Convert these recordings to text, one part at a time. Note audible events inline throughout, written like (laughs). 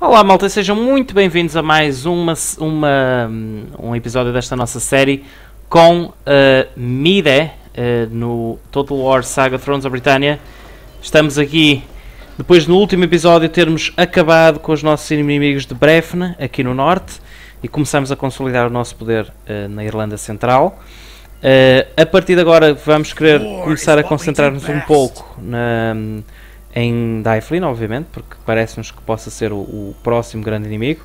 Olá malta, sejam muito bem-vindos a mais uma, uma, um episódio desta nossa série com uh, Mide uh, no Total War Saga Thrones of Britannia. Estamos aqui, depois no último episódio termos acabado com os nossos inimigos de Brefne, aqui no norte, e começamos a consolidar o nosso poder uh, na Irlanda Central. a partir de agora vamos querer começar a concentrar-nos um pouco na em Dyflin, obviamente, porque parece-nos que possa ser o, o, próximo grande inimigo.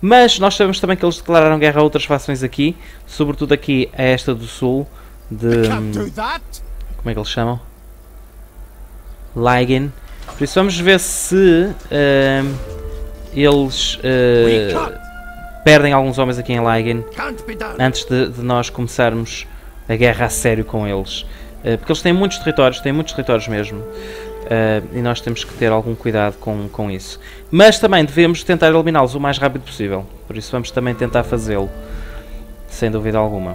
Mas nós sabemos também que eles declararam guerra a outras fações aqui, sobretudo aqui a esta do sul, de. Como é que eles chamam? Lygin. Por isso vamos ver se uh, eles uh, perdem alguns homens aqui em Lygin antes de, de, nós começarmos a guerra a sério com eles. Uh, porque eles têm muitos territórios, têm muitos territórios mesmo. Uh, e nós temos que ter algum cuidado com, com isso. Mas também devemos tentar eliminá-los o mais rápido possível. Por isso vamos também tentar fazê-lo. Sem dúvida alguma.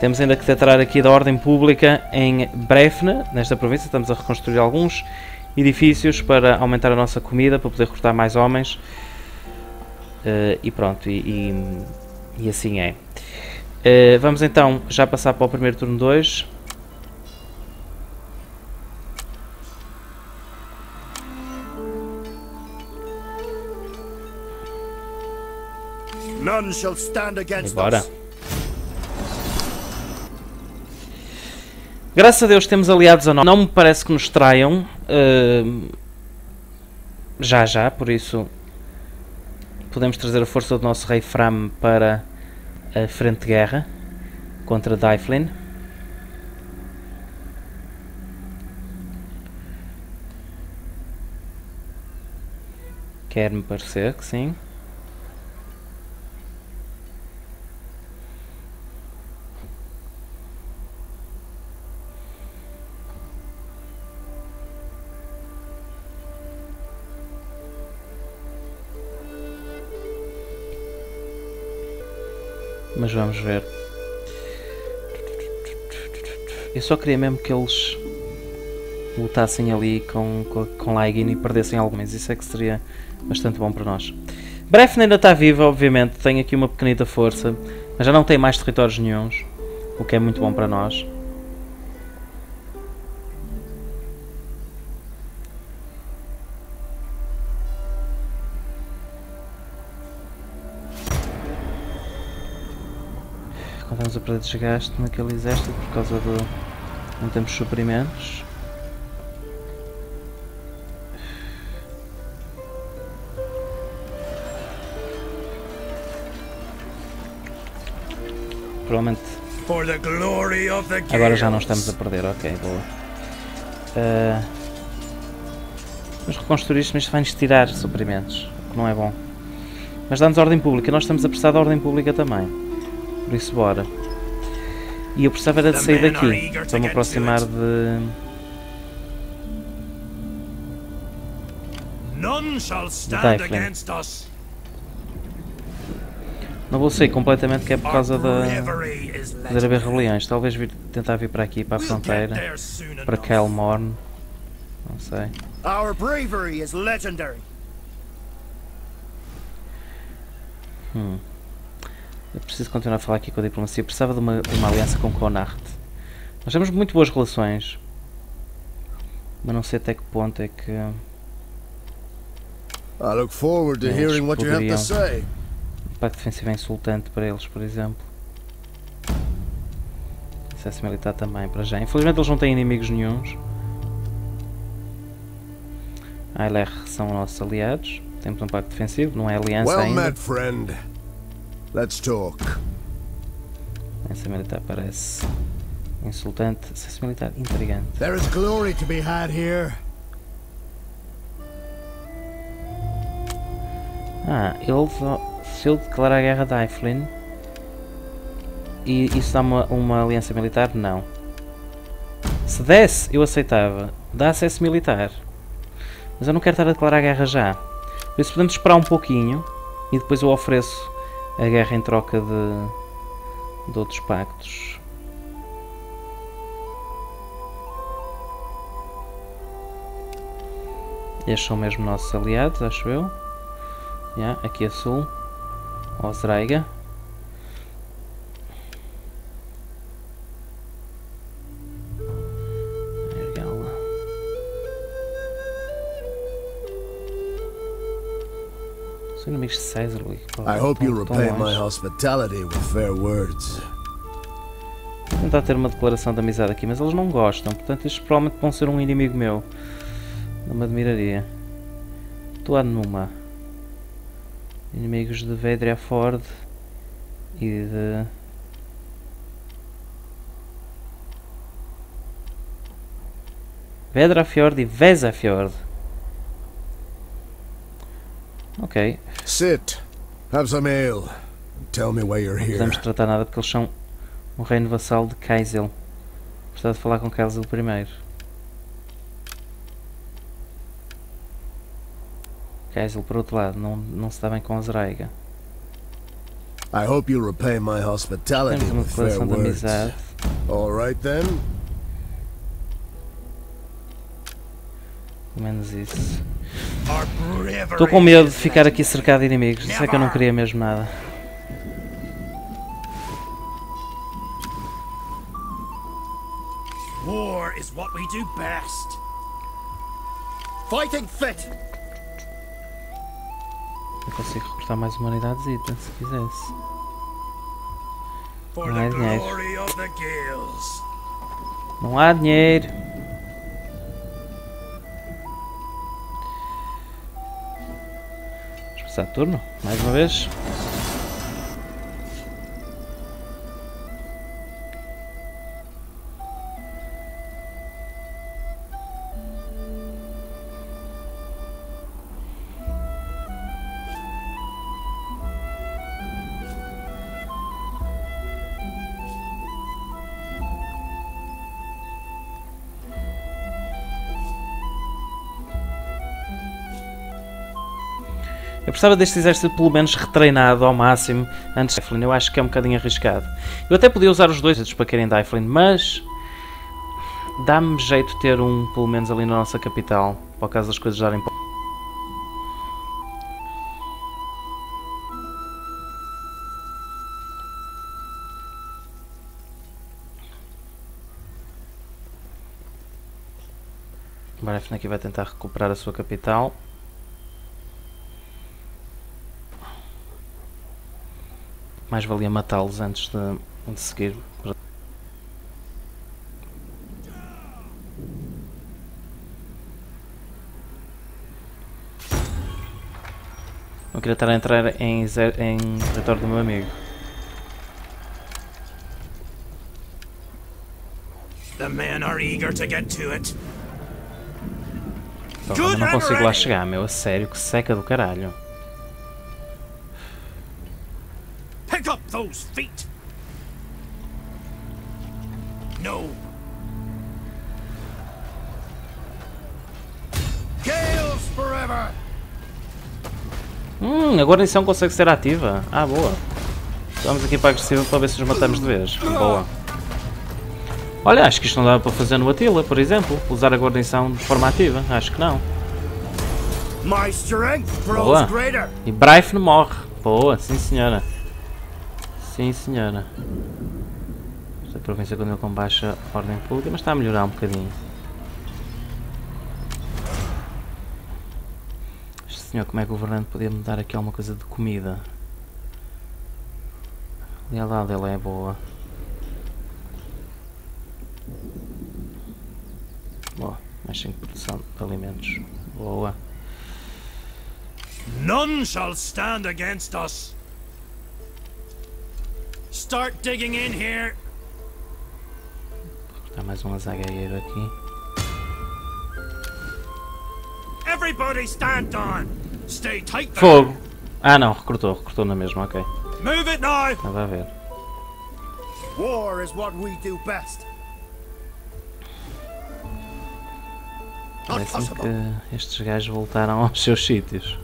Temos ainda que tratar aqui da ordem pública em Brefne, nesta província. Estamos a reconstruir alguns edifícios para aumentar a nossa comida, para poder recrutar mais homens. Uh, e pronto, e, e, e, assim é. Uh, vamos então já passar para o primeiro turno 2. None shall stand against Bora. Graças a Deus temos aliados a nós. Não me parece que nos traiam. Uh, já já, por isso podemos trazer a força do nosso rei Fram para a frente de guerra contra Dyflin. Quer-me parecer que sim. Mas vamos ver. Eu só queria mesmo que eles lutassem ali com, com, com e perdessem algo, mas isso é que seria bastante bom para nós. Brefne ainda está viva, obviamente, tem aqui uma pequenita força, mas já não tem mais territórios nenhums, o que é muito bom para nós. Desgaste naquele exército por causa do. não temos suprimentos. Provavelmente. Agora já não estamos a perder, ok, boa. Uh, vamos reconstruir isto, mas vai-nos tirar suprimentos, o que não é bom. Mas dá-nos ordem pública, nós estamos a precisar da ordem pública também. Por isso bora. E eu precisava era de sair daqui para me aproximar de. de. Não vou sair completamente que é por causa da, de haver rebeliões. Talvez vir, tentar vir para aqui, para a fronteira, para Kelmorn. Não sei. Hum. Eu preciso continuar a falar aqui com a diplomacia. Precisava de uma, de uma aliança com Connacht. Nós temos muito boas relações. Mas não sei até que ponto é que... I look forward to hearing what you have to say. O pacto defensivo é insultante para eles, por exemplo. Acesso militar também, para já. Infelizmente eles não têm inimigos nenhums. A LR são nossos aliados. Temos um pacto defensivo, não é aliança well ainda. Met, friend. Let's talk. Essa militar parece insultante. Essa militar intrigante. There is glory to be had here. Ah, ele se ele declarar a guerra a Dyflin e isso dá uma, uma aliança militar? Não. Se desse, eu aceitava. Dá acesso militar. Mas eu não quero estar a declarar a guerra já. Por isso podemos esperar um pouquinho e depois eu ofereço a guerra em troca de, de outros pactos. Estes são mesmo nossos aliados, acho eu. Yeah, aqui a sul. Osreiga. São inimigos de Caesarly. I hope you repay my hospitality with fair words. Vou tentar ter uma declaração de amizade aqui, mas eles não gostam, portanto estes provavelmente vão ser um inimigo meu. Não me admiraria. Estou a numa. Inimigos de Vedria Ford e de. Vedrafjord e Vesafjord. Ok, Sit. Have some ale. Tell me why you're não here. podemos tratar nada porque eles são um reino vassal de Kaisel. Gostava de falar com Kaisel primeiro. Kaisel, por outro lado, não, não se dá bem com Azraiga. I hope you repay my hospitality Temos uma with fair declaração de words. amizade. All right then. Pelo menos isso. Estou com medo de ficar aqui cercado de inimigos. Isso é que eu não queria mesmo nada. War is what we do best. Fighting fit. Eu consigo recrutar mais uma unidadezita, se quisesse. Não é dinheiro. Não há dinheiro. Vamos passar de turno, mais uma vez. Eu precisava deste exército pelo menos retreinado ao máximo antes de Dyflin. Eu acho que é um bocadinho arriscado. Eu até podia usar os dois para querem Dyflin, mas dá-me jeito ter um pelo menos ali na nossa capital, para o caso das coisas darem. Barefna aqui vai tentar recuperar a sua capital. Mais valia matá-los antes de, de seguir. Não queria estar a entrar em, em território do meu amigo. The men are eager to get to it. Não consigo lá chegar, meu. A sério, que seca do caralho. Pick up those feet. No. Gales forever. Hum, a guarnição consegue ser ativa. Ah, boa. Vamos aqui para a agressiva para ver se os matamos de vez. Boa. Olha, acho que isto não dava para fazer no Attila, por exemplo. Usar a guarnição de forma ativa. Acho que não. My strength grows Boa. E Braif não morre. Boa, sim senhora. Sim senhora. Esta província continua com baixa ordem pública, mas está a melhorar um bocadinho. Este senhor, como é governante, podia me dar aqui alguma coisa de comida. A lealdade dele é boa. Boa, mais 5 produção de alimentos. Boa. None shall stand against us. Start digging in here. Está mais um azagaieiro aqui. Everybody stand on. Stay tight. Fogo! Ah não, recrutou, recrutou na mesma, ok. Move it now. Estava a ver. War is what we do best. Parece-me que estes gajos voltaram (laughs) aos seus sítios.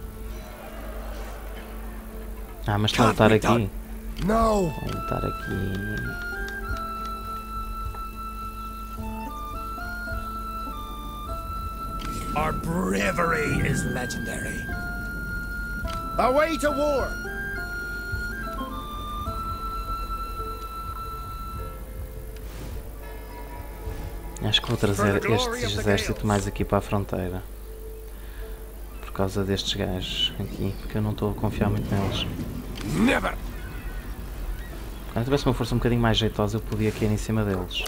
Ah, mas estão a lutar aqui. No. Estão a lutar aqui. Our bravery is legendary. Away to war! Acho que vou trazer este exército mais aqui para a fronteira. Por causa destes gajos aqui, porque eu não estou a confiar muito neles. Never! Quando tivesse uma força um bocadinho mais jeitosa, eu podia cair em cima deles.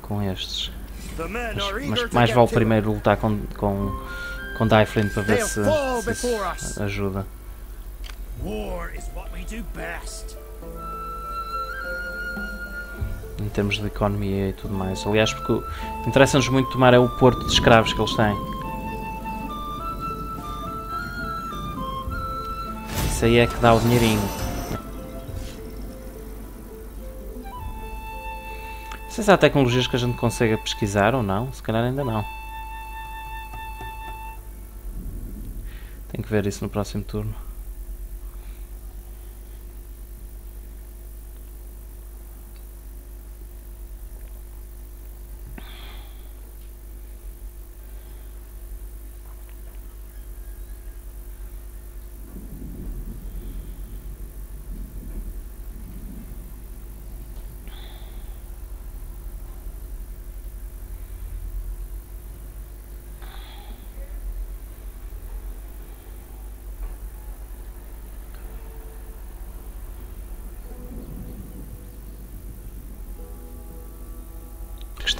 Com estes. Mas, mas mais vale primeiro lutar com, com, com Dyflin para ver se, se ajuda. Em termos de economia e tudo mais. Aliás, porque interessa-nos muito tomar é o porto de escravos que eles têm. Isso aí é que dá o dinheirinho. Sei se há tecnologias que a gente consiga pesquisar ou não. Se calhar ainda não. Tenho que ver isso no próximo turno.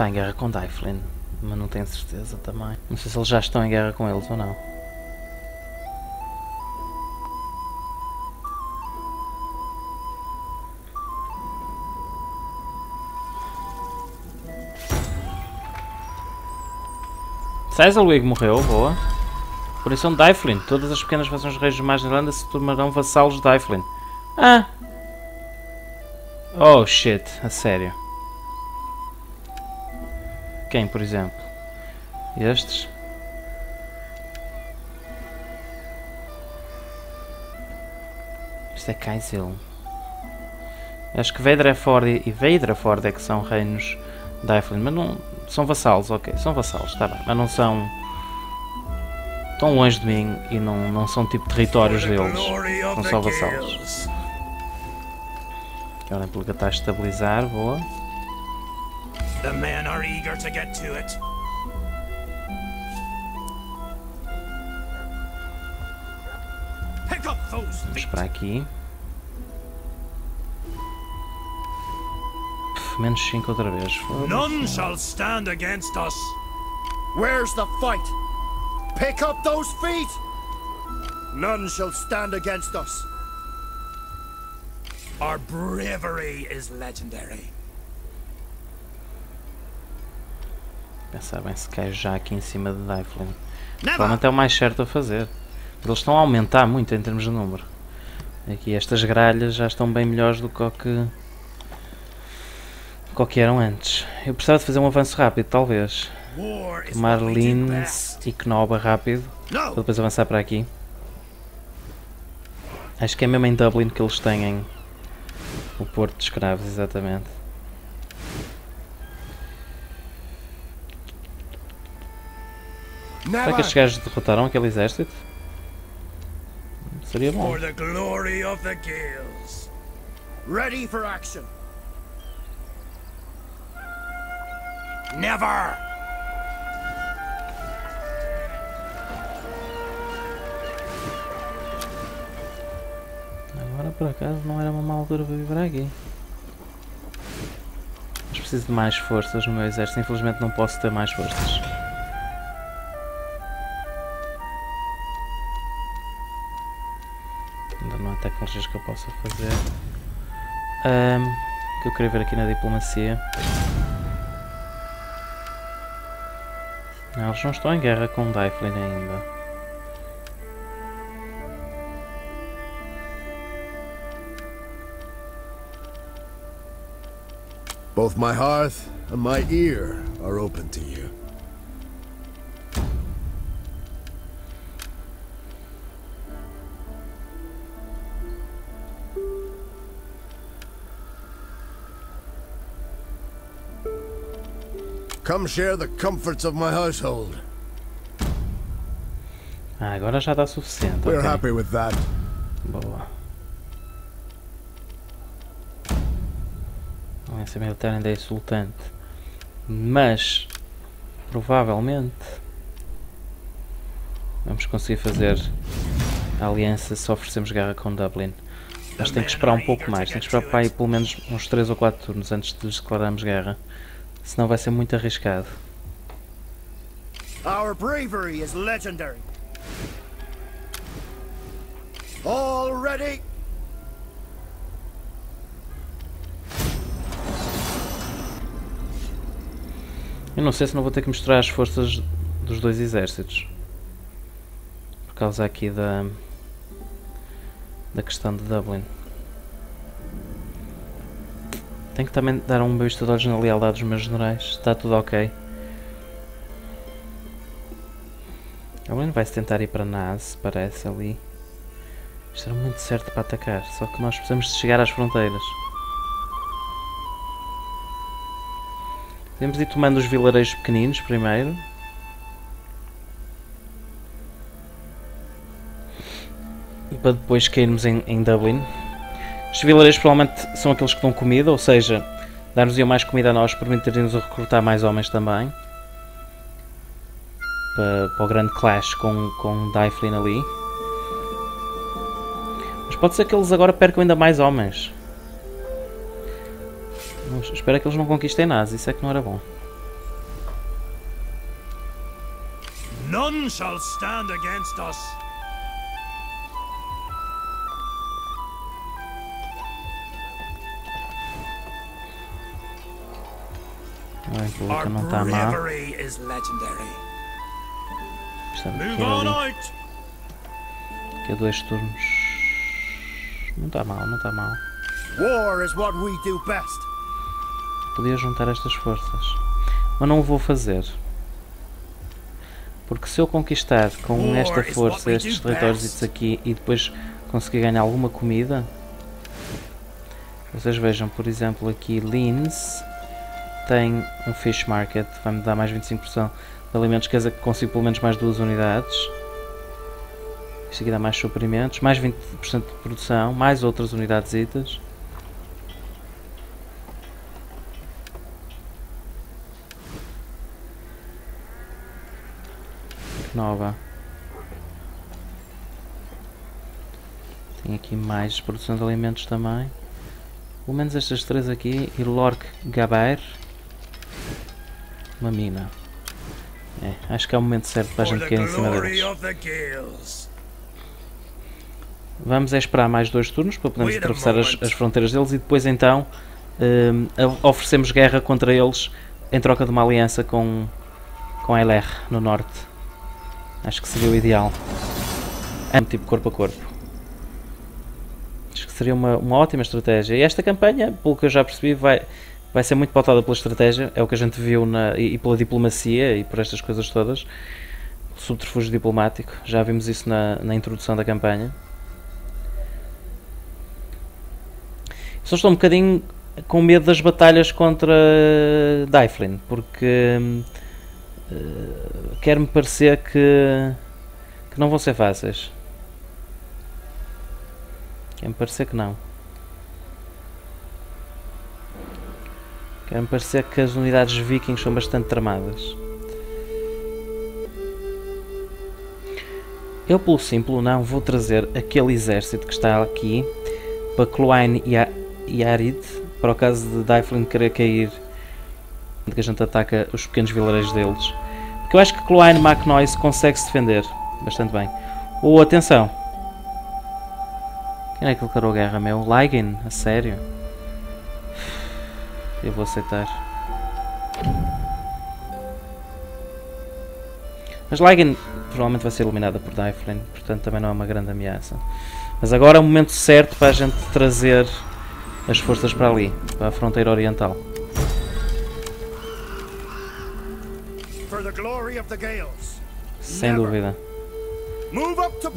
Está em guerra com Dyflin, mas não tenho certeza também. Não sei se eles já estão em guerra com eles ou não. Seiselwig morreu, boa. Por isso é um Dyflin. Todas as pequenas fações reis de mais Irlanda se tornarão vassalos de Dyflin. Ah! Oh shit, a sério. Quem, por exemplo? Estes? Isto é Kaisil. Acho que Vedraford e Vedraford é que são reinos da Eiflin, mas não. São vassalos, ok, são vassalos, está bem, mas não são. tão longe de mim e não, não são tipo territórios deles. São só vassalos. Agora a pública está a estabilizar, boa. The men are eager to get to it. Pick up those Vamos feet. para aqui. Menos 5 outra vez. None shall stand against us. Where's the fight? Pick up those feet! None shall stand against us. Our bravery is legendary. Pensar bem se cai já aqui em cima de Dyflin. Provavelmente é o mais certo a fazer. Eles estão a aumentar muito em termos de número. Aqui estas gralhas já estão bem melhores do que que, do que eram antes. Eu precisava de fazer um avanço rápido, talvez. Best. e Knoba rápido. Para depois avançar para aqui. Acho que é mesmo em Dublin que eles têm o Porto de Escravos, exatamente. Será Never! que estes gajos derrotaram aquele exército? Seria bom. For the glory of the Gales. Ready for action. Never! Agora por acaso não era uma má altura para vir para aqui. Mas preciso de mais forças no meu exército. Infelizmente não posso ter mais forças. Tecnologias que eu possa fazer. O que eu queria ver aqui na diplomacia. Não, eles não estão em guerra com Dyflin ainda. Both my hearth and my ear are open to you. Come share the comforts of my household. Ah, agora já dá suficiente. We're ok. happy with that. Boa. A aliança militar ainda é insultante. Mas, provavelmente, vamos conseguir fazer a aliança se oferecemos guerra com Dublin. Mas tem que esperar um pouco mais. Tem que esperar para aí pelo menos uns 3 ou 4 turnos antes de declararmos guerra. Senão vai ser muito arriscado. Our bravery is legendary. All ready? Eu não sei se não vou ter que misturar as forças dos dois exércitos. Por causa aqui da da questão de Dublin. Tenho que também dar um beijo de olhos na lealdade dos meus generais. Está tudo ok. Dublin vai-se tentar ir para Naz, parece ali. Isto era muito certo para atacar, só que nós precisamos de chegar às fronteiras. Podemos ir tomando os vilarejos pequeninos primeiro. Para depois cairmos em, em Dublin. Os vilarejos provavelmente são aqueles que dão comida, ou seja, dar-nos mais comida a nós, permitir-nos recrutar mais homens também. Para, para o grande clash com, com Dyflin ali. Mas pode ser que eles agora percam ainda mais homens. Mas Espero que eles não conquistem nada, isso é que não era bom. None shall stand against us. A República Our não is legendary. Estamos aqui, ali, aqui a dois turnos. Não está mal, não está mal. Podia juntar estas forças. Mas não o vou fazer. Porque se eu conquistar com esta força estes territórios aqui e depois conseguir ganhar alguma comida. Vocês vejam, por exemplo, aqui Linz tem um fish market, vai-me dar mais 25% de alimentos, quer dizer que consigo pelo menos mais duas unidades. Isto aqui dá mais suprimentos, mais 20% de produção, mais outras unidades itas. nova. Tem aqui mais produção de alimentos também. Pelo menos estas três aqui. E Lork Gabair. Uma mina. É, acho que é o momento certo para a gente cair em cima deles. Vamos é esperar mais dois turnos para podermos a atravessar as, as fronteiras deles e depois então hum, a- oferecemos guerra contra eles em troca de uma aliança com, com LR no norte. Acho que seria o ideal. É um tipo corpo a corpo. Acho que seria uma, uma ótima estratégia. E esta campanha, pelo que eu já percebi, vai, vai ser muito pautada pela estratégia. É o que a gente viu na, e, e pela diplomacia e por estas coisas todas. Subterfúgio diplomático. Já vimos isso na, na introdução da campanha. Só estou um bocadinho com medo das batalhas contra Dyflin, porque eh, quer-me parecer que, que não vão ser fáceis. Quer-me parecer que não. Quer-me parecer que as unidades vikings são bastante tramadas. Eu, pelo simples não, vou trazer aquele exército que está aqui para Cloine e, Arid, para o caso de Dyflin querer cair, que a gente ataca os pequenos vilarejos deles. Porque eu acho que Cloine MacNoise consegue se defender bastante bem. Ou atenção! Quem é que declarou guerra, meu? Lygen? A sério? Eu vou aceitar. Mas Lygen provavelmente vai ser eliminada por Dyflin, portanto também não é uma grande ameaça. Mas agora é o momento certo para a gente trazer as forças para ali, para a fronteira oriental. Sem dúvida.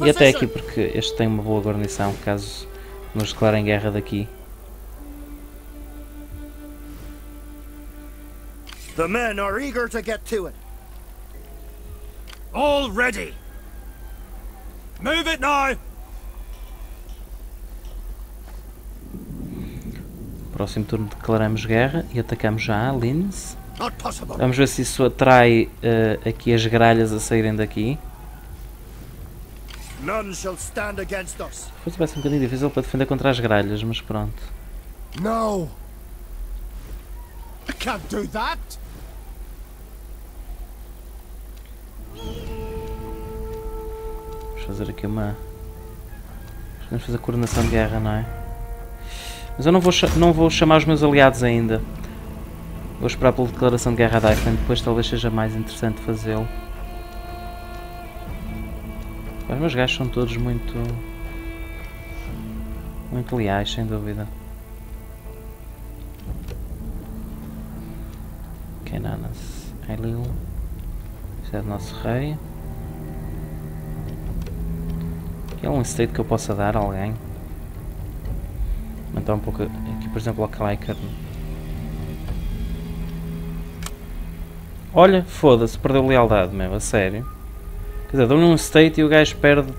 E até aqui porque este tem uma boa guarnição, caso nos declarem guerra daqui. The men are eager to get to it. All ready. Move it now! Próximo turno declaramos guerra e atacamos já a Linz. Not possible. Vamos ver se isso atrai eh, aqui as gralhas a saírem daqui. None shall stand against us. Depois vai ser um bocadinho difícil para defender contra as gralhas, mas pronto. No. I can't do that. Vamos fazer aqui uma. Vamos fazer coordenação de guerra, não é? Mas eu não vou, não vou chamar os meus aliados ainda. Vou esperar pela declaração de guerra a Dyson, depois talvez seja mais interessante fazê-lo. Os meus gajos são todos muito. muito leais, sem dúvida. Kenanas Ailil. É o nosso rei. Aqui é um state que eu possa dar a alguém. Aumentar um pouco aqui, por exemplo, a Clyker. Olha, foda-se, perdeu lealdade mesmo, a sério. Quer dizer, dou-lhe um state e o gajo perde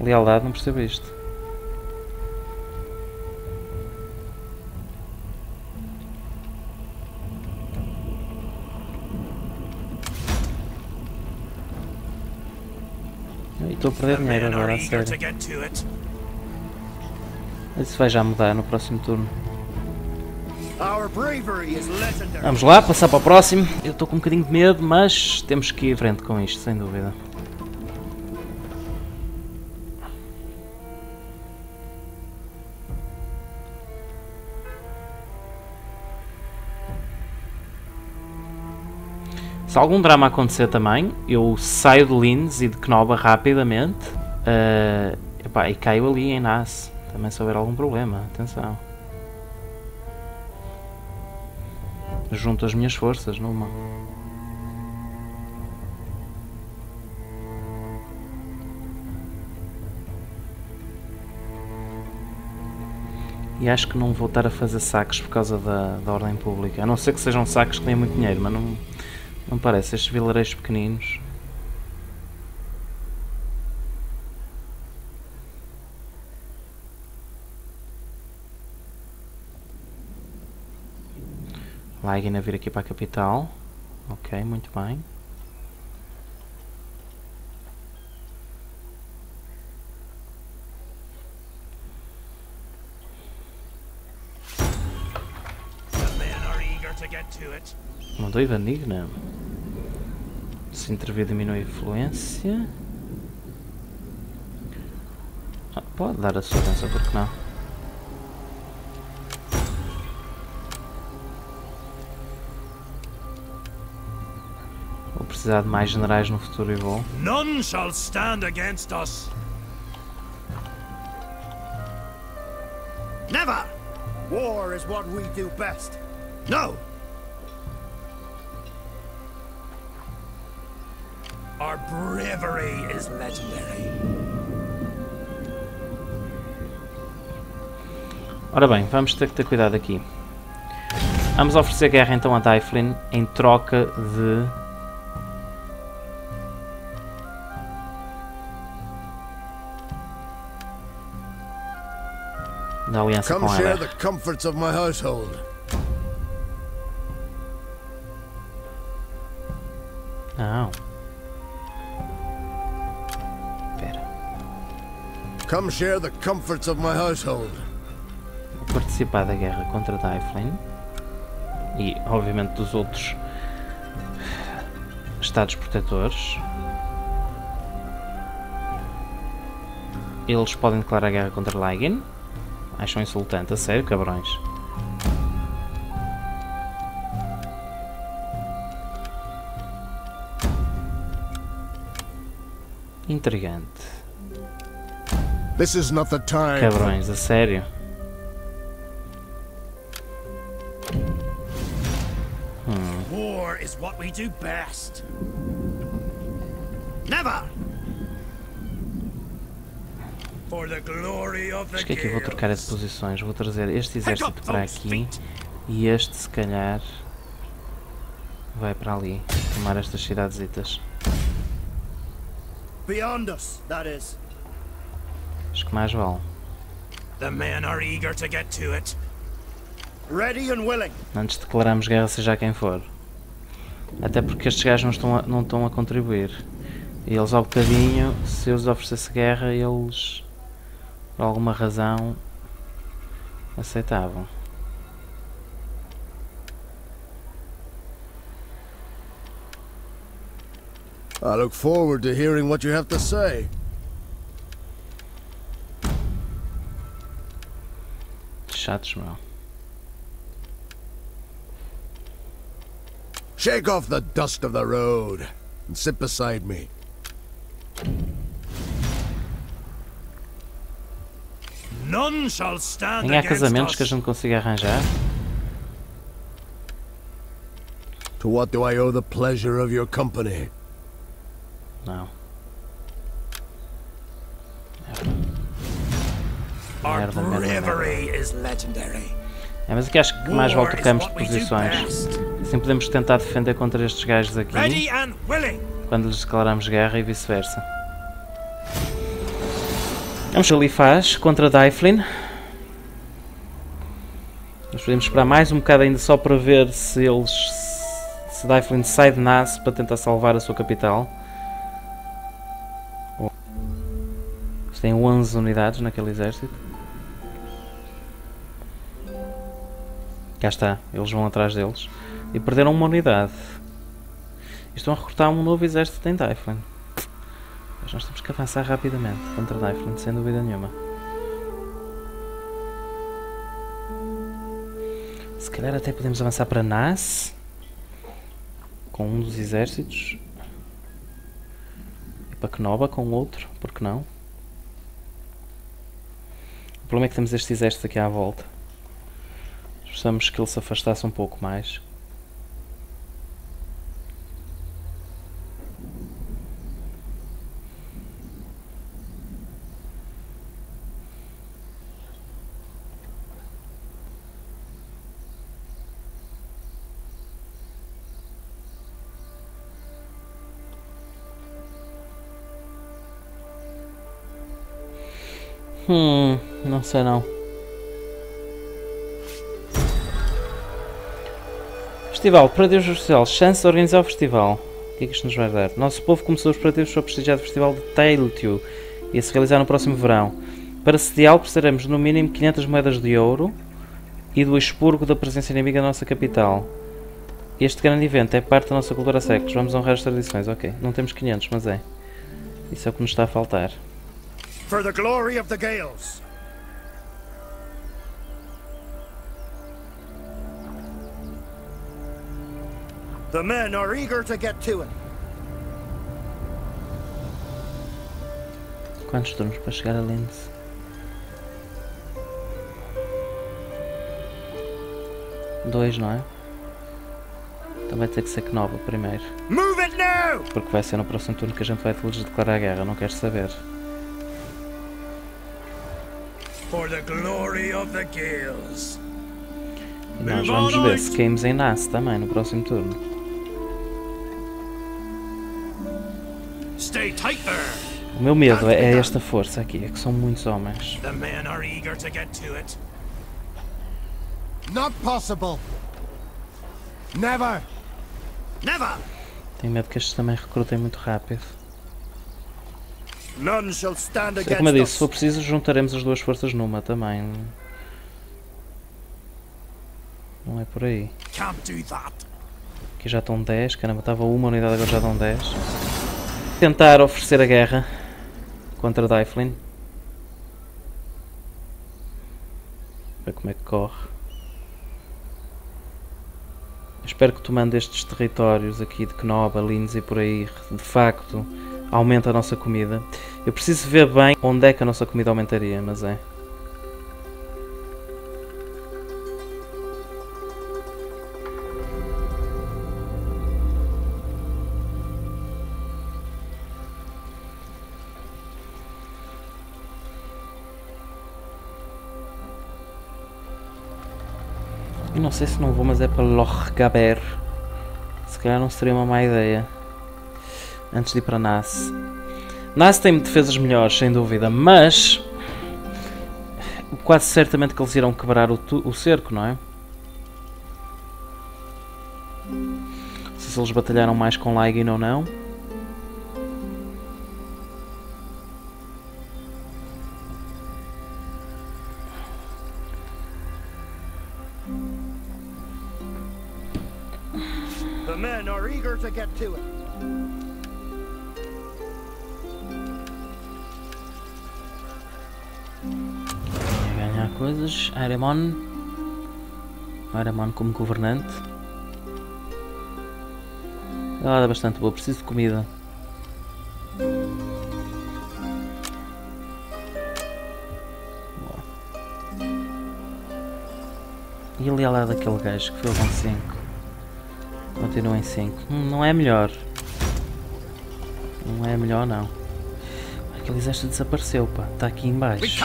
lealdade, não percebo isto. Estou a perder dinheiro agora, a sério. Isso vai já mudar no próximo turno. Our bravery is legendary. Vamos lá, passar para o próximo. Eu estou com um bocadinho de medo, mas temos que ir em frente com isto, sem dúvida. Se algum drama acontecer também, eu saio de Linz e de Knoba rapidamente eh, epá, e caio ali em Nas. Também se houver algum problema, atenção. Junto as minhas forças numa. E acho que não vou estar a fazer saques por causa da, da ordem pública. A não ser que sejam saques que têm muito dinheiro, mas não, não parece. Estes vilarejos pequeninos. Lagen a vir aqui para a capital. Ok, muito bem. Mandou Ivanigna. Se intervir diminui a influência. Ah, pode dar a segurança, porque não? Vou precisar de mais generais no futuro e vou. None shall stand against us. Never. War is what we do best. No! Bravery is legendary. Ora bem, vamos ter que ter cuidado aqui. Vamos oferecer guerra então a Dyflin em troca de. Da aliança Come com ela. Come share the comforts of my household. Participar da guerra contra Dyflin. E, obviamente, dos outros Estados protetores. Eles podem declarar guerra contra Lagen. Acham insultante, a sério, cabrões. Intrigante. This is not the time. Cabrões, a sério. War is what we do best. Never! For the glory of the Acho que aqui vou trocar as posições. Vou trazer este exército para aqui e este, se calhar, vai para ali. Tomar estas cidadezitas. Beyond us, that is. Acho que mais vale. The men are eager to get to it. Ready and willing. Antes de declararmos guerra, seja quem for. Até porque estes gajos não estão a, não estão a contribuir. E eles ao bocadinho, se eu lhes oferecesse guerra, eles por alguma razão aceitavam. I look forward to hearing what you have to say. Chatos, meu. Shake off the dust of the road and sit beside me. None shall stand Nem há against casamentos que a us. gente consiga arranjar. To what do I owe the pleasure of your company? Não. Merda, merda, merda. É, mas aqui acho que mais vale trocarmos de posições. Assim podemos tentar defender contra estes gajos aqui, quando lhes declaramos guerra e vice-versa. Vamos ele faz contra Dyflin. Nós podemos esperar mais um bocado ainda só para ver se eles. se Dyflin sai de Nas para tentar salvar a sua capital. Eles têm 11 unidades naquele exército. Cá está, eles vão atrás deles. E perderam uma unidade. E estão a recrutar um novo exército em Dyflin. Mas nós temos que avançar rapidamente contra Dyflin, sem dúvida nenhuma. Se calhar até podemos avançar para Nas. Com um dos exércitos. E para Knoba com outro, porque não? O problema é que temos este exército aqui à volta. Precisamos que ele se afastasse um pouco mais. Hum, não sei não. Festival, do festival, chance de organizar o festival. O que é que isto nos vai dar? Nosso povo começou os preparativos para o prestigiado festival de Tailtew e a se realizar no próximo verão. Para sediá-lo precisaremos no mínimo 500 moedas de ouro e do expurgo da presença inimiga na nossa capital. Este grande evento é parte da nossa cultura séculos. Vamos honrar as tradições. Ok, não temos 500, mas é. Isso é o que nos está a faltar. For the glory of the Gales. The men are eager to get to it. Quantos turnos para chegar a Linz? Dois, não é? Então vai ter que ser Knova primeiro. Move it now! Porque vai ser no próximo turno que a gente vai lhes declarar a guerra, não quero saber. For the glory of the Gales. E nós vamos ver se caímos em Nas também no próximo turno. O meu medo é, esta força aqui, é que são muitos homens. The men are eager to get to it. Not possible. Never. Never. Tenho medo que estes também recrutem muito rápido. None shall stand É against como eu disse, se for preciso juntaremos as duas forças numa também. Não é por aí. Can't do that. Aqui já estão 10, caramba, estava uma unidade, agora já estão 10. Tentar oferecer a guerra contra Dyflin. Ver como é que corre. Espero que tomando estes territórios aqui de Knoba, Linz e por aí, de facto, aumente a nossa comida. Eu preciso ver bem onde é que a nossa comida aumentaria, mas é. Sei se não vou, mas é para Lochgaber. Se calhar não seria uma má ideia. Antes de ir para Nas. Nas tem defesas melhores, sem dúvida, mas quase certamente que eles irão quebrar o, o cerco, não é? Se eles batalharam mais com Lygin ou não. Coisas. Aremon. Aremon como governante. Ela dá bastante boa, preciso de comida. E ali ao lado daquele gajo que foi com 5. Continua em 5. Hum, não é melhor. Não é melhor não. Aquele exército desapareceu, pá. Está aqui em baixo.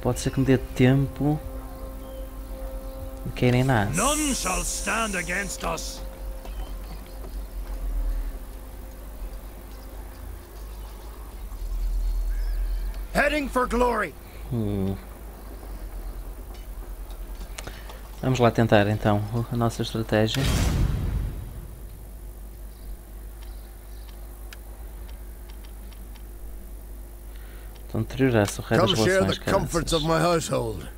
Pode ser que me dê tempo de querem nasce. None shall stand against us. Heading for glory. Hum. Vamos lá tentar então a nossa estratégia. Deteriorar-se o resto das Come share relações the comforts of caras. my household.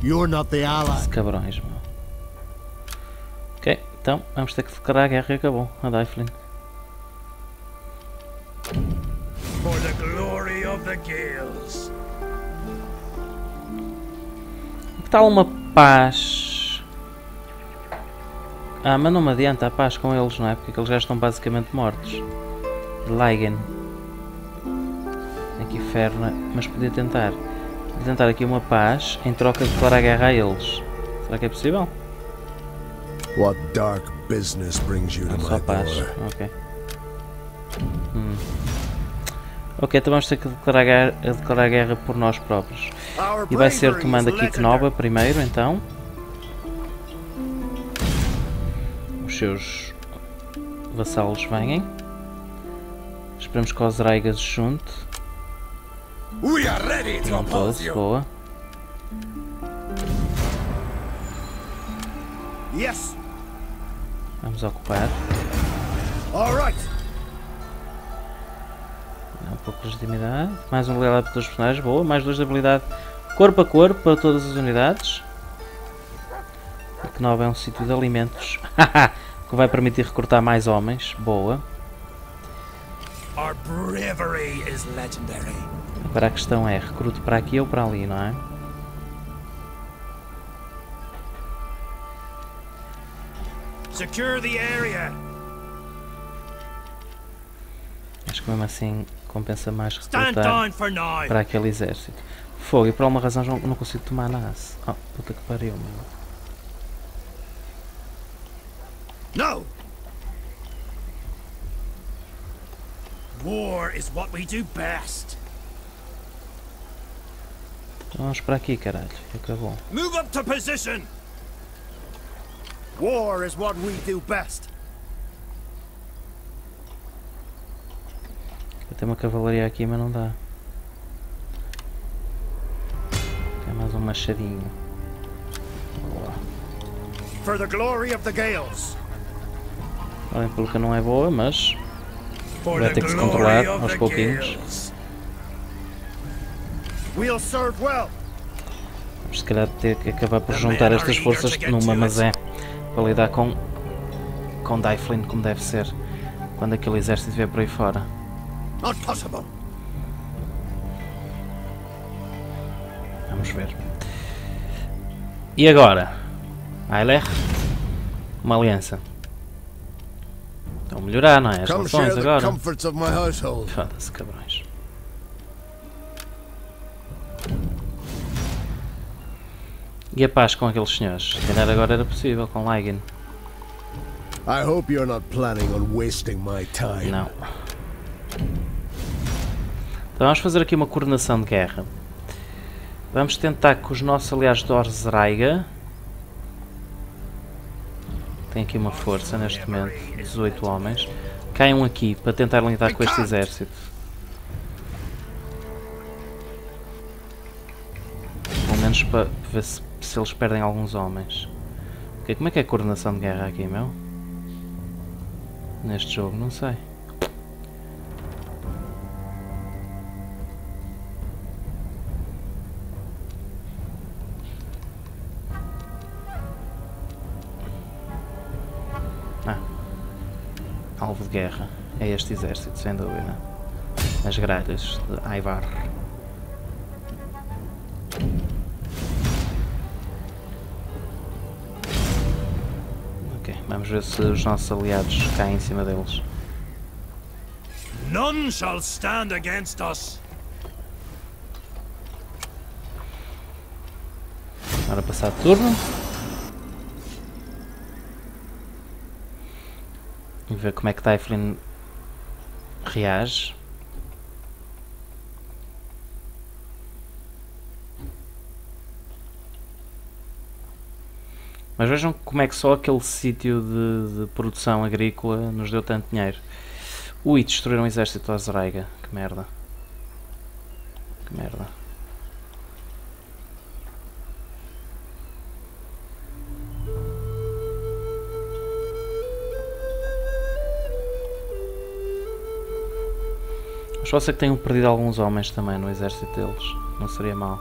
You're not the ally. Cabrões, meu. Ok, então vamos ter que declarar a guerra e acabou. A Dyflin. For the glory of the Gales. Tal uma paz? Ah, mas não me adianta a paz com eles, não é? Porque aqueles já estão basicamente mortos. Leigen. Aqui Ferna, mas podia tentar. Podia tentar aqui uma paz em troca de declarar guerra a eles. Será que é possível? What dark business brings you to só my door? Ok. Ok, então vamos ter que declarar guerra, declarar guerra por nós próprios. E vai ser tomando aqui. Knoba primeiro, então. Os seus vassalos vêm. Esperamos que os Raigas junte. We are ready to Não todos, boa. Yes. Vamos ocupar. All right. Pouco de legitimidade. Mais um legal para todos os personagens, boa. Mais dois de habilidade corpo a corpo para todas as unidades. E Knoba é um sítio de alimentos. (laughs) que vai permitir recrutar mais homens, boa. Agora a questão é, recruto para aqui ou para ali, não é? Secure the area. Acho que mesmo assim compensa mais recrutar para aquele exército. Fogo, e por alguma razão não, não consigo tomar NAS. Oh, puta que pariu, meu. No. War is what we do best. Então vamos para aqui, caralho. Acabou. Move up to position. War is what we do best. Eu tenho uma cavalaria aqui, mas não dá. Tem mais um machadinho. Boa. For the glory of the Gales. Olhem, pelo que não é boa, mas Vai ter que se controlar aos pouquinhos. Vamos se calhar ter que acabar por juntar estas forças numa mazé para lidar com com Dyflin como deve ser quando aquele exército vier por aí fora. Not possible. Vamos ver. E agora? Ailer? Uma aliança. Estão a melhorar, não é? As relações agora. Foda-se, cabrões. E a paz com aqueles senhores? Se calhar agora era possível, com Leigen. I hope you're not planning on wasting my time. Não. Então vamos fazer aqui uma coordenação de guerra. Vamos tentar com os nossos aliados de Orzraiga. Tem aqui uma força neste momento, 18 homens. Caiam aqui para tentar lidar com este exército. Pelo menos para ver se, se eles perdem alguns homens. Como é que é a coordenação de guerra aqui, meu? Neste jogo, não sei. De guerra. É este exército, sem dúvida. As gralhas de Aivar. Ok, vamos ver se os nossos aliados caem em cima deles. None shall stand against us. Agora passar turno. E ver como é que Typhlin reage. Mas vejam como é que só aquele sítio de, de produção agrícola nos deu tanto dinheiro. Ui, destruíram o exército de Azraiga. Que merda. Que merda. Mas pode ser que tenham perdido alguns homens também no exército deles. Não seria mal.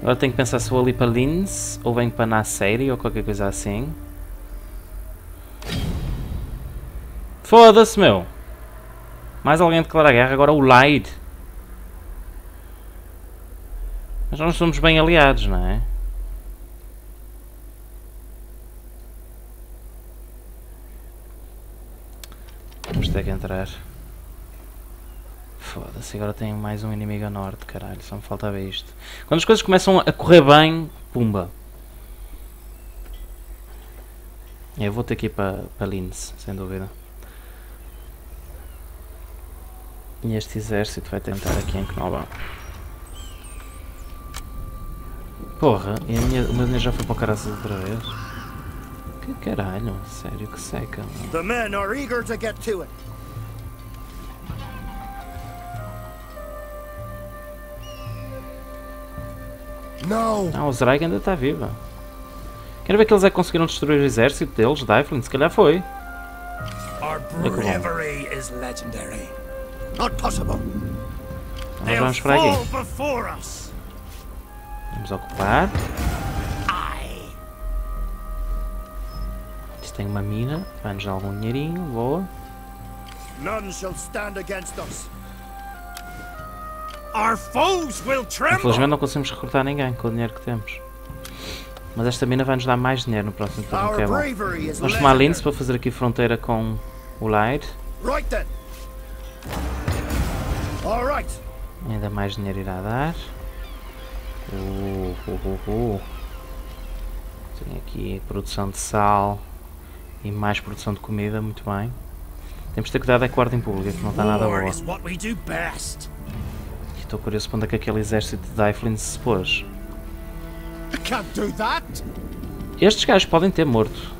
Agora tenho que pensar se vou ali para Linz ou venho para Nasseiri ou qualquer coisa assim. Foda-se, meu! Mais alguém a declarar guerra, agora o Lied. Mas nós somos bem aliados, não é? Ter que entrar. Foda-se, agora tenho mais um inimigo a norte, caralho, só me faltava isto. Quando as coisas começam a correr bem, pumba. Eu vou ter que ir para, para Linz, sem dúvida. E este exército vai tentar aqui em Knoba. Porra, e a minha, o meu dinheiro já foi para o caraças outra vez. Que caralho, sério, que seca. Mano. The men are eager to get to it. No. Ah, o Zraig ainda está viva. Quero ver que eles é que conseguiram destruir o exército deles, Dyflin, se calhar foi. Bravery is legendary. Not possible. Então nós vamos para aqui. Vamos ocupar. Tem uma mina, vai-nos dar algum dinheirinho, boa. None shall stand against us. Our foes will tremble. Infelizmente não conseguimos recrutar ninguém com o dinheiro que temos. Mas esta mina vai-nos dar mais dinheiro no próximo turno, que é bom. Vamos tomar Linz para fazer aqui fronteira com o right. Ainda mais dinheiro irá dar. Uh, uh, uh, uh. Tem aqui produção de sal e mais produção de comida, muito bem. Temos de ter cuidado é com a ordem pública, que não está nada boa. Estou curioso para onde é que aquele exército de Dyflin se pôs. Estes gajos podem ter morto.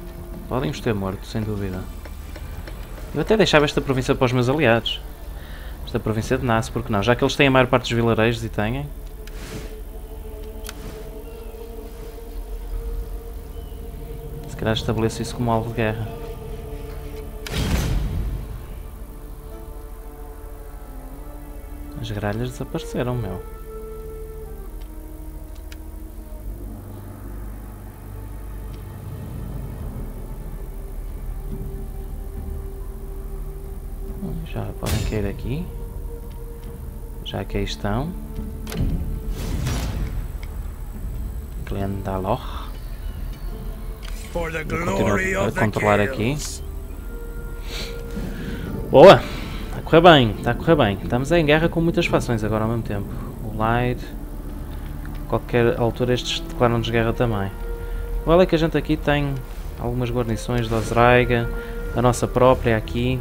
Podem os ter morto, sem dúvida. Eu até deixava esta província para os meus aliados. Esta província de Nasse, porque não? Já que eles têm a maior parte dos vilarejos e têm. Calhar estabeleço isso como alvo de guerra. As gralhas desapareceram, meu. Já podem cair aqui. Já que aí estão. Glendaloch. Glory a controlar aqui. Boa! Está a correr bem, está a correr bem. Estamos em guerra com muitas fações agora ao mesmo tempo. O Light. Qualquer altura estes declaram-nos guerra também. Vale é que a gente aqui tem algumas guarnições de Ozraiga, a nossa própria aqui.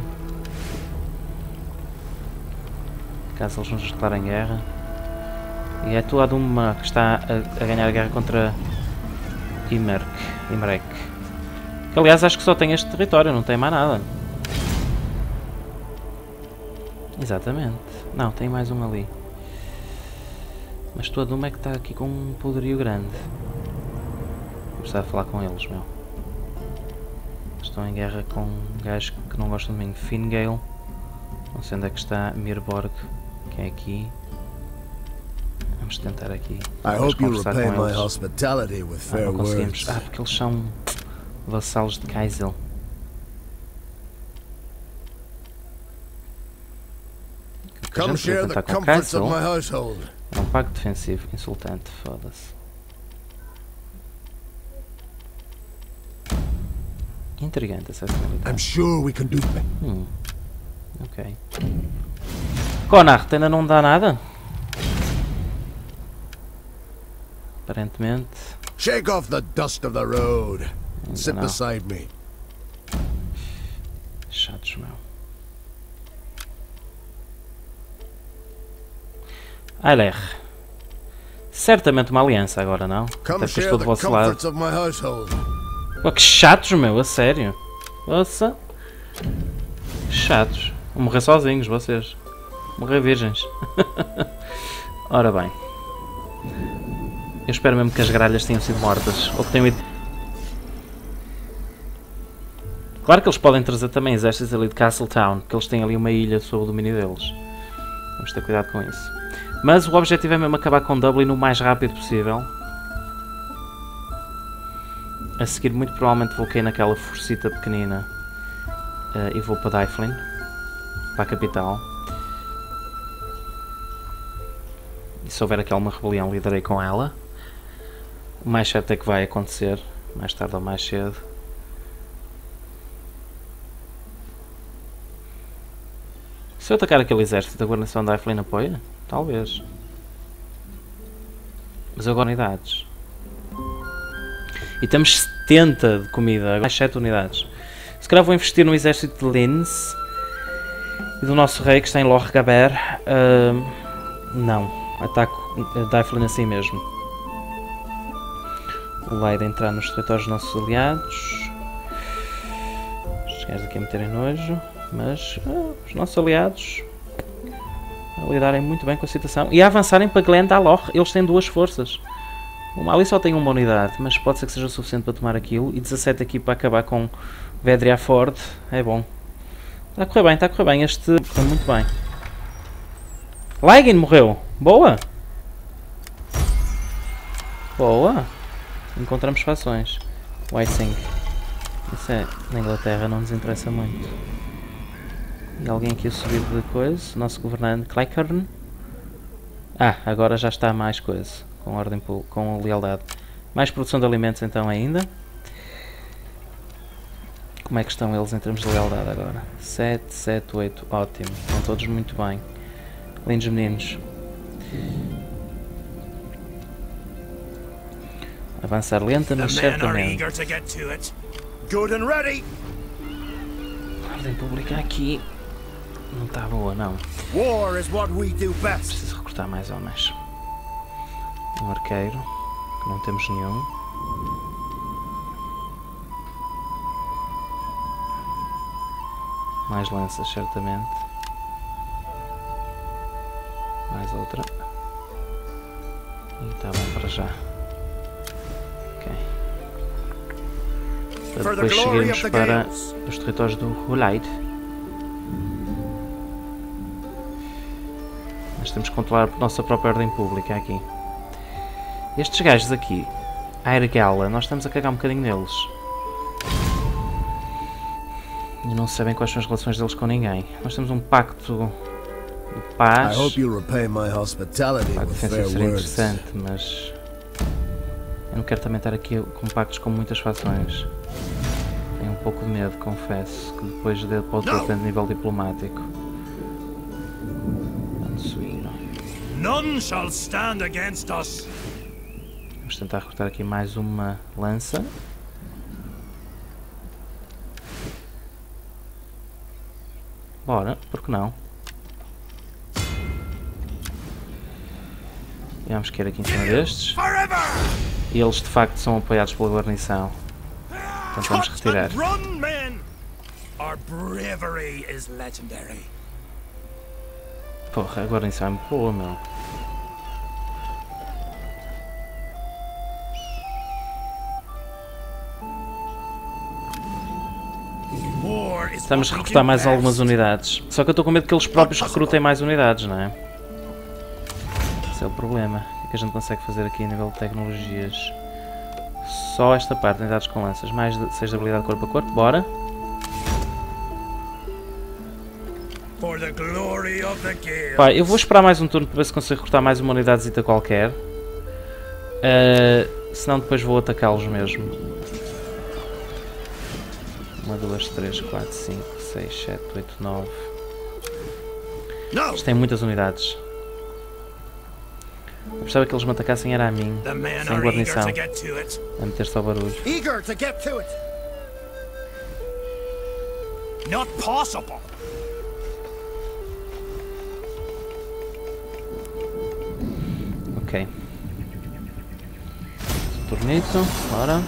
caso eles nos declarem guerra. E é toda uma que está a, a ganhar a guerra contra Imerk. Imrek. Que, aliás, acho que só tem este território, não tem mais nada. Exatamente. Não, tem mais um ali. Mas toda uma é que está aqui com um poderio grande. Vou precisar falar com eles, meu. Estão em guerra com um gajo que não gosta de mim. Fingale. Não sei onde é que está. Mirborg. Que é aqui. Vamos tentar aqui. Repay my hospitality with ah, não conseguimos. Ah, porque eles são vassalos de Kaisel. Come share the comforts of my household. É um pacto defensivo insultante, foda-se. Intrigante acesso militar. I'm sure we can do it. Hum. Ok. Conart ainda não dá nada? Aparentemente. Shake off the dust of the road. Sit não. beside me. Chatos, meu. Ailer. Certamente uma aliança agora, não? Até share estou do vosso lado. Pô, que chatos, meu, a sério. Nossa. Chatos. Vão morrer sozinhos, vocês. Morrer virgens. (laughs) Ora bem. Eu espero mesmo que as gralhas tenham sido mortas. Ou que tenham ido. Claro que eles podem trazer também exércitos ali de Castletown, que eles têm ali uma ilha sob o domínio deles. Vamos ter cuidado com isso. Mas o objetivo é mesmo acabar com Dublin o mais rápido possível. A seguir, muito provavelmente vou cair naquela forcita pequenina eh, e vou para Dyflin, para a capital. E se houver aqui alguma rebelião, lidarei com ela. O mais certo é que vai acontecer, mais tarde ou mais cedo. Se eu atacar aquele exército da guarnição de Dyflin apoia? Talvez. Mas agora unidades. E temos 70 de comida, mais 7 unidades. Se calhar vou investir no exército de Linz e do nosso rei que está em Lorgaber. Ahm, não, ataco uh, Dyflin assim mesmo. O Leida entrar nos territórios dos nossos aliados. Estes gajos aqui a meterem nojo. Mas ah, os nossos aliados a lidarem muito bem com a situação e a avançarem para Glendalor. Eles têm duas forças. O Mali só tem uma unidade, mas pode ser que seja suficiente para tomar aquilo. E 17 aqui para acabar com Vedria Ford. É bom. Está a correr bem, está a correr bem. Este está muito bem. Laigin morreu. Boa. Boa. Encontramos fações. Weissing. Isso é, na Inglaterra não nos interessa muito. E alguém aqui a subir de coisa. Nosso governante Cleckern. Ah, agora já está mais coisa. Com ordem com lealdade. Mais produção de alimentos então ainda. Como é que estão eles em termos de lealdade agora? 7, 7, 8, ótimo. Estão todos muito bem. Lindos meninos. Avançar lenta, mas certamente. Ordem pública aqui não está boa, não. War is what we do best. Preciso recrutar mais homens. Um arqueiro, que não temos nenhum. Mais lanças, certamente. Mais outra. E está bom para já. Ok. Para depois seguirmos para os territórios do Hulaid. Nós temos que controlar a nossa própria ordem pública aqui. Estes gajos aqui, a Ergala, nós estamos a cagar um bocadinho neles. E não sabem quais são as relações deles com ninguém. Nós temos um pacto de I paz. hope you repay my hospitality with fair seria interessante, mas eu não quero também estar aqui com pactos com muitas fações. Tenho um pouco de medo, confesso, que depois dê para outro nível diplomático. None shall stand against us. Vamos tentar recrutar aqui mais uma lança. Bora, porque não? Tínhamos que ir aqui em cima destes. E eles de facto são apoiados pela guarnição. Então vamos retirar. Our bravery is legendary. Porra, a guarnição é boa, meu. Estamos a recrutar mais algumas unidades. Só que eu estou com medo que eles próprios recrutem mais unidades, não é? Esse é o problema. O que a gente consegue fazer aqui a nível de tecnologias? Só esta parte, unidades com lanças. Mais de 6 de habilidade corpo a corpo. Bora. Pá, eu vou esperar mais um turno para ver se consigo recrutar mais uma unidadezita qualquer. Uh, senão depois vou atacá-los mesmo. 1, 2, 3, 4, 5, 6, 7, 8, 9. No! Isto tem muitas unidades. Eu precisava que eles me atacassem era a mim, sem guarnição, a meter só barulho. Eager to get to it. Not possible. Ok. Turnito, bora.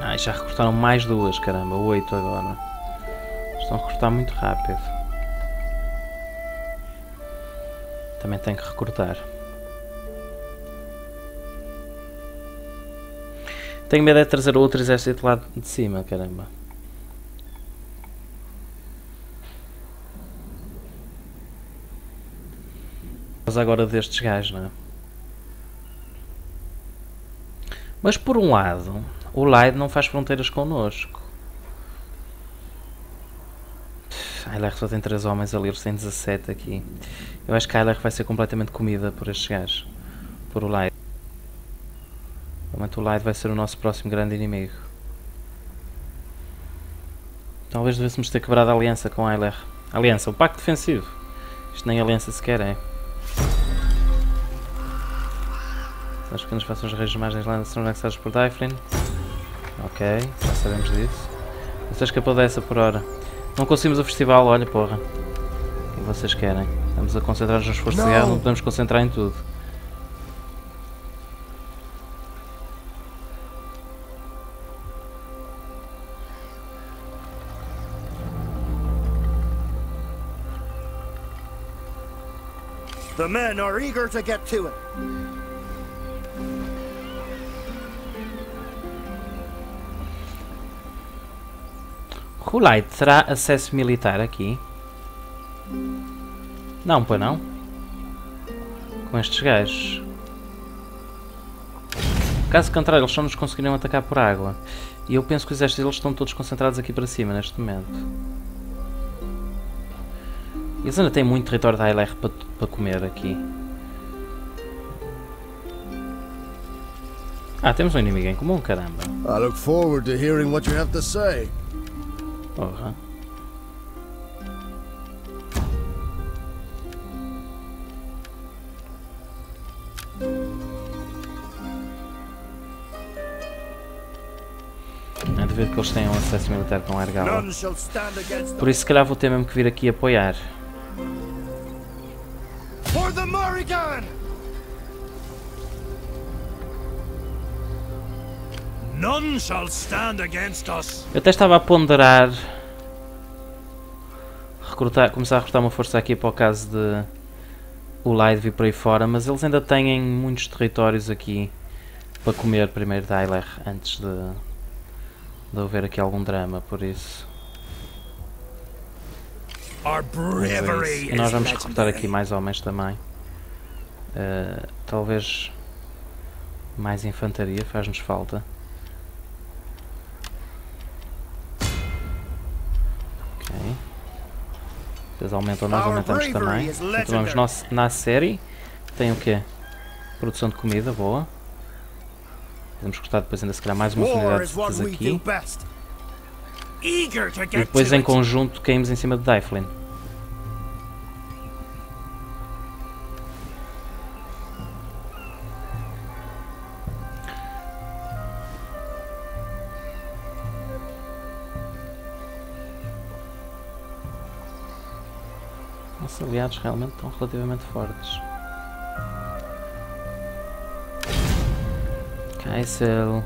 Ai, já recrutaram mais duas, caramba, oito agora. Estão a recrutar muito rápido. Também tem que recrutar. Tenho medo é de trazer outro exército lá de cima, caramba. Mas agora destes gajos, não é? Mas por um lado, o Light não faz fronteiras connosco. A LR só tem 3 homens ali, eles têm 17 aqui. Eu acho que a LR vai ser completamente comida por estes gajos. Por o Light. Realmente o Light vai ser o nosso próximo grande inimigo. Talvez devêssemos ter quebrado a aliança com a LR. Aliança, o pacto defensivo. Isto nem aliança sequer é. As pequenas fações reis de margens lá serão anexados por Dyflin. Ok, já sabemos disso. Você escapou dessa por hora. Não conseguimos o festival, olha porra. O que vocês querem? Estamos a concentrar-nos no esforço de Não. guerra, não podemos concentrar em tudo. The men are eager to get to it. Hulite terá acesso militar aqui? Não, pois não. Com estes gajos. Caso contrário, eles só nos conseguiriam atacar por água. E eu penso que os exércitos deles estão todos concentrados aqui para cima neste momento. Eles ainda têm muito território da ALR para, para comer aqui. Ah, temos um inimigo em comum, caramba. Look forward to hearing what you have to say. Porra. É devido que eles tenham acesso militar com Argala. Por isso, se calhar, vou ter mesmo que vir aqui apoiar. For the Morrigan! Eu até estava a ponderar recrutar, começar a recrutar uma força aqui para o caso de o Light vir por aí fora, mas eles ainda têm muitos territórios aqui para comer primeiro da Ailer antes de, de haver aqui algum drama, por isso. Bravery isso. is E nós vamos recrutar aqui mais homens também. Eh, talvez mais infantaria faz-nos falta. Eles aumentam, nós aumentamos também. Continuamos nosso, na série. Tem o quê? Produção de comida, boa. Vamos cortar depois ainda se calhar mais what we do aqui. E depois em conjunto caímos em cima de Dyflin. Aliados realmente estão relativamente fortes. Kaisel.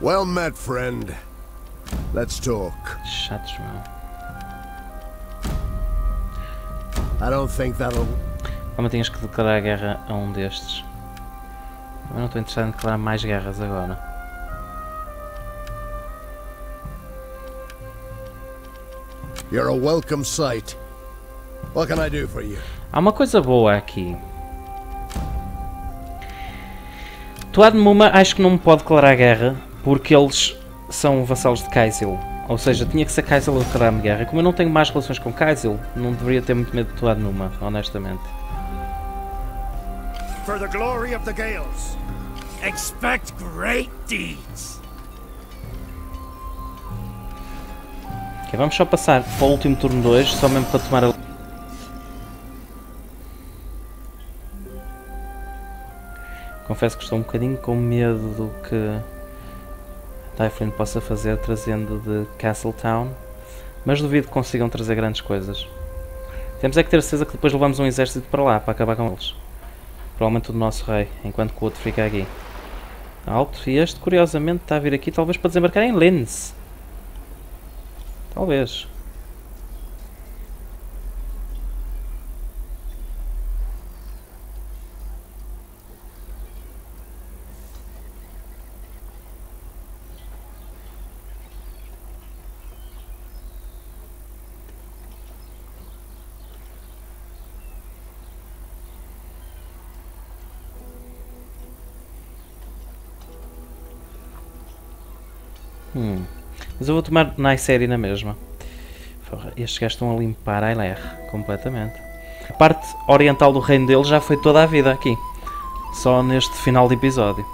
Well met, friend. Let's talk. Chatos, meu. I don't think that'll. Como tinhas que declarar guerra a um destes. Eu não estou interessado em declarar mais guerras agora. You're a welcome sight. What can I do for you? Há uma coisa boa aqui. Tuad Muma acho que não me pode declarar guerra porque eles são vassalos de Kaisil. Ou seja, tinha que ser Kaisil a declarar-me guerra. Como eu não tenho mais relações com Kaisil, não deveria ter muito medo de Tuad Numa, honestamente. For the glory of the Gales. Expect great deeds. Ok, vamos só passar para o último turno 2, só mesmo para tomar a... Confesso que estou um bocadinho com medo do que Typhon possa fazer trazendo de Castletown, mas duvido que consigam trazer grandes coisas. Temos é que ter certeza que depois levamos um exército para lá, para acabar com eles. Provavelmente o nosso rei, enquanto que o outro fica aqui. Alto, e este curiosamente está a vir aqui talvez para desembarcar em Linz. Talvez. Eu vou tomar Nice série na mesma. Estes gajos estão a limpar a LR completamente. A parte oriental do reino deles já foi toda a vida aqui. Só neste final de episódio.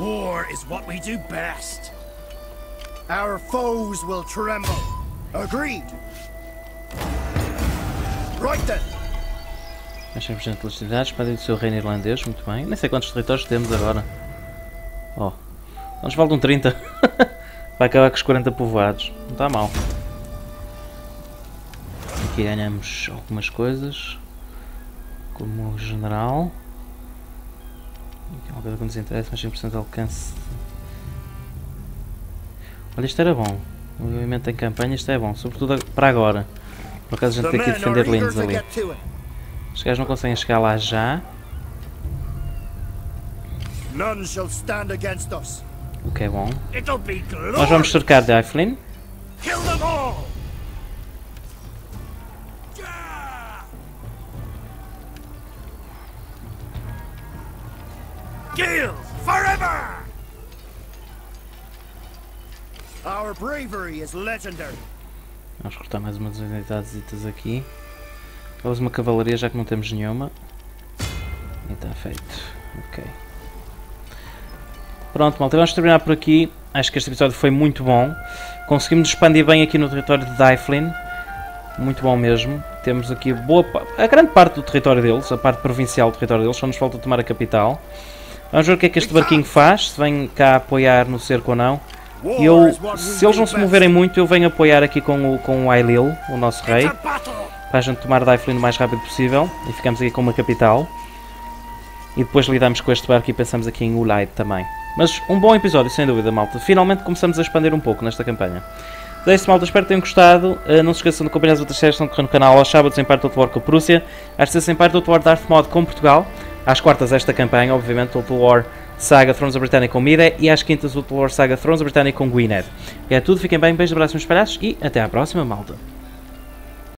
War is what we do best. Our foes will tremble. Agreed. Right then. Mais 100% de eletricidade, expande do seu reino irlandês, muito bem. Nem sei quantos territórios temos agora. Oh, nos faltam 30. (laughs) Vai acabar com os 40 povoados. Não está mal. Aqui ganhamos algumas coisas. Como o general. É uma coisa que nos interessa, mais 100% de alcance. Olha, isto era bom. O movimento em campanha, isto é bom. Sobretudo para agora. Por acaso a gente tem que defender to ali. Os gajos não conseguem chegar lá já. O que é bom. Nós vamos cercar Dyflin. Kill Our bravery is legendary. Vamos cortar mais umas unidades aqui. Vamos uma cavalaria já que não temos nenhuma. E está feito. Ok. Pronto, malta, vamos terminar por aqui. Acho que este episódio foi muito bom. Conseguimos expandir bem aqui no território de Dyflin. Muito bom mesmo. Temos aqui boa, a grande parte do território deles, a parte provincial do território deles, só nos falta tomar a capital. Vamos ver o que é que este barquinho faz, se vem cá apoiar no cerco ou não. Eu, se eles do não se moverem muito, eu venho apoiar aqui com o, com o Ailil, o nosso rei, para a gente tomar Dyflin o mais rápido possível e ficamos aqui com uma capital. E depois lidamos com este barco e pensamos aqui em Ulaid também. Mas um bom episódio, sem dúvida, malta. Finalmente começamos a expandir um pouco nesta campanha. É isso, malta. Espero que tenham gostado. Uh, não se esqueçam de acompanhar as outras séries que estão no canal. Aos sábados, em parte Total War com a Prússia. Às terças, em parte Total War Darth Mod com Portugal. Às quartas, esta campanha, obviamente, Total War Saga Thrones of Britannia com Mide. E às quintas, Total War Saga Thrones of Britannia com Gwynedd. É tudo. Fiquem bem. Beijos, abraços espalhados. E até à próxima, malta.